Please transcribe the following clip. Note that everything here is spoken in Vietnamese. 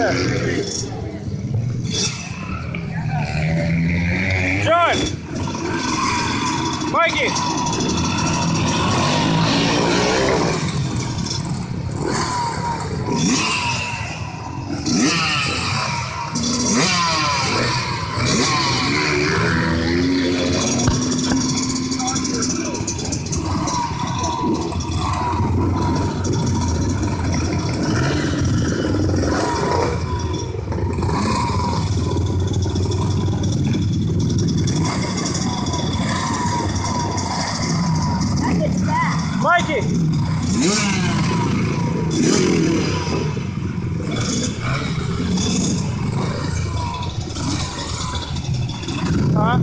Джон! Маги! Mike! Tá?